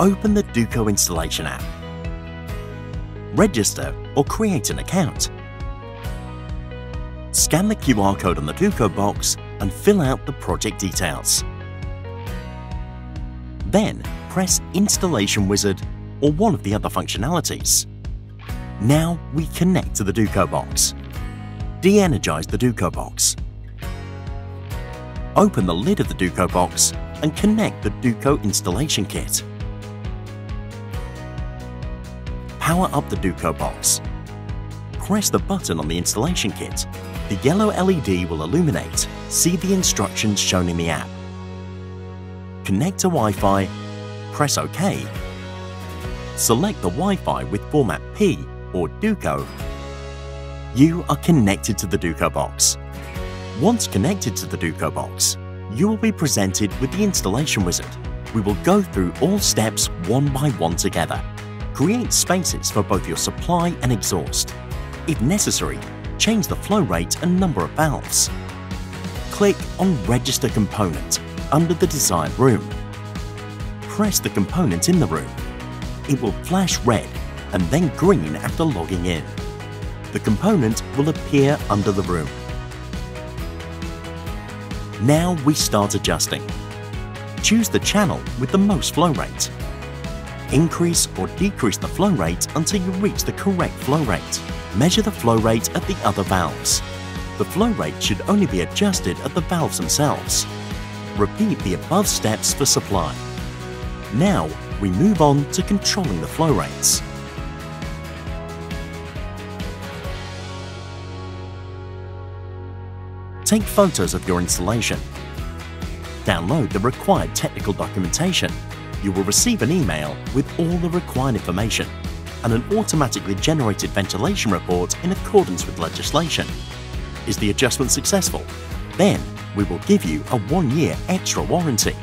open the Duco installation app. Register or create an account. Scan the QR code on the Duco box and fill out the project details. Then press Installation Wizard or one of the other functionalities. Now we connect to the Duco box. De-energize the Duco box. Open the lid of the Duco box and connect the Duco installation kit. Power up the Duco box. Press the button on the installation kit. The yellow LED will illuminate. See the instructions shown in the app. Connect to Wi-Fi, press OK. Select the Wi-Fi with format P or Duco. You are connected to the Duco box. Once connected to the Duco box, you will be presented with the installation wizard. We will go through all steps one by one together. Create spaces for both your supply and exhaust. If necessary, change the flow rate and number of valves. Click on Register Component under the desired room. Press the component in the room. It will flash red and then green after logging in. The component will appear under the room. Now we start adjusting. Choose the channel with the most flow rate. Increase or decrease the flow rate until you reach the correct flow rate. Measure the flow rate at the other valves. The flow rate should only be adjusted at the valves themselves. Repeat the above steps for supply. Now we move on to controlling the flow rates. Take photos of your installation. Download the required technical documentation. You will receive an email with all the required information and an automatically generated ventilation report in accordance with legislation. Is the adjustment successful? Then we will give you a one-year extra warranty.